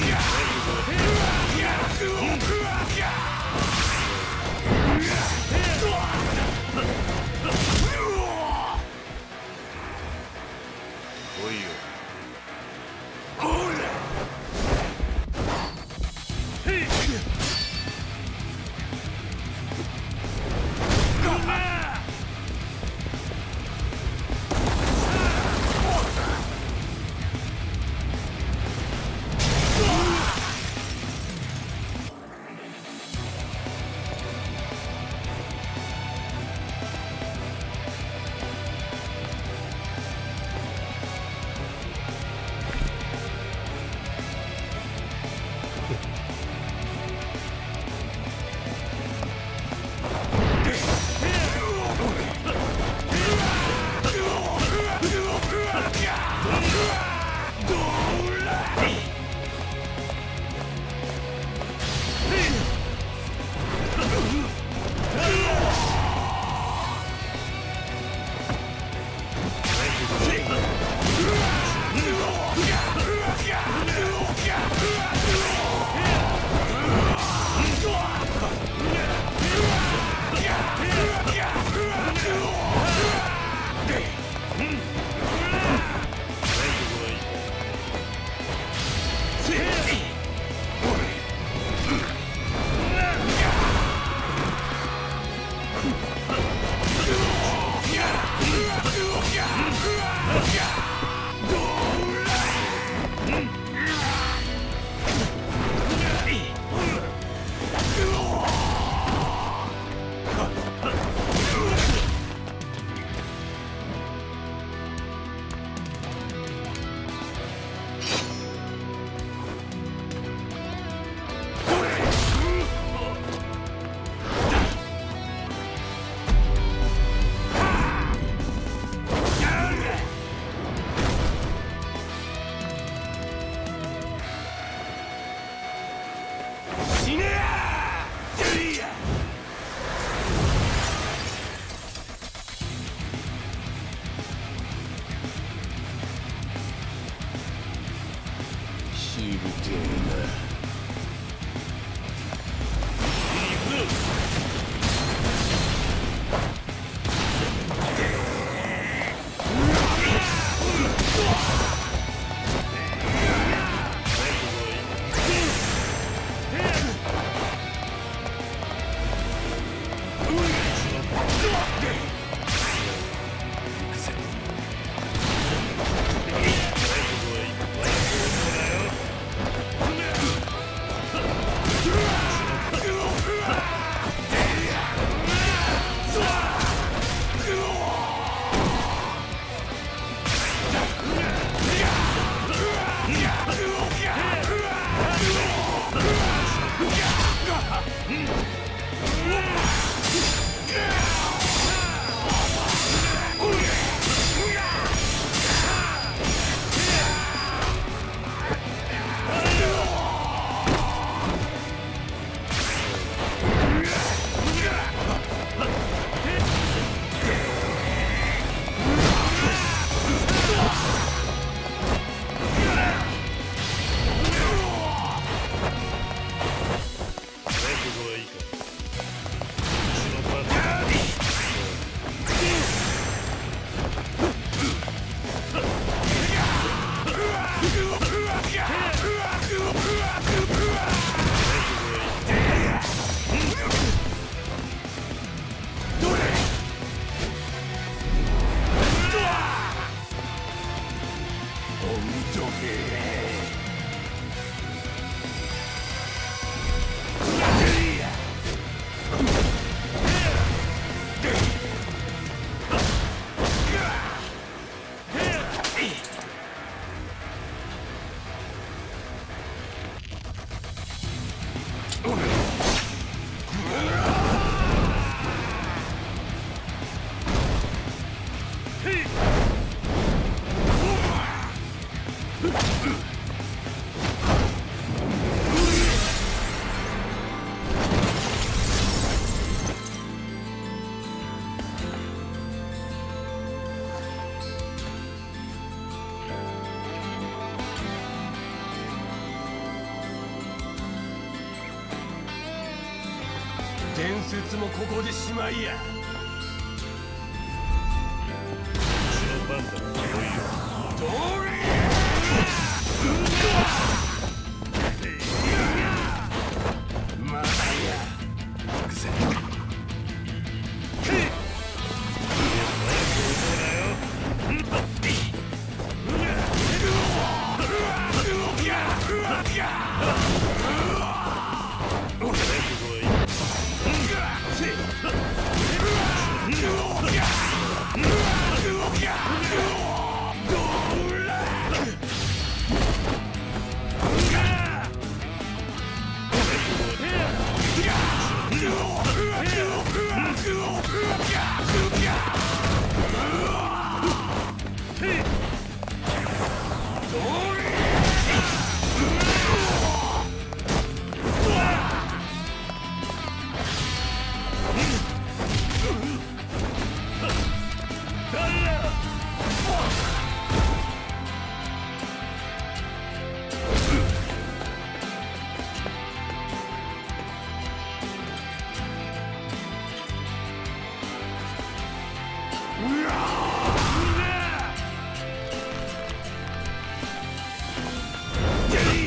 やく!しぶてえな伝説もここでしまいや。Yeah.